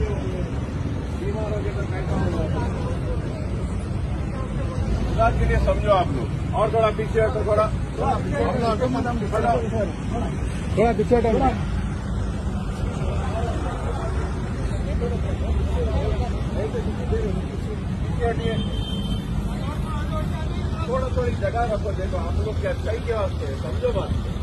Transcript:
बीमार हो तो होगा के लिए समझो आप लोग और थोड़ा पीछे तो थोड़ा थोड़ा पीछे हटो थोड़ा थोड़ी जगह रखो, देखो, आप लोग क्या सही के वास्ते समझो बात।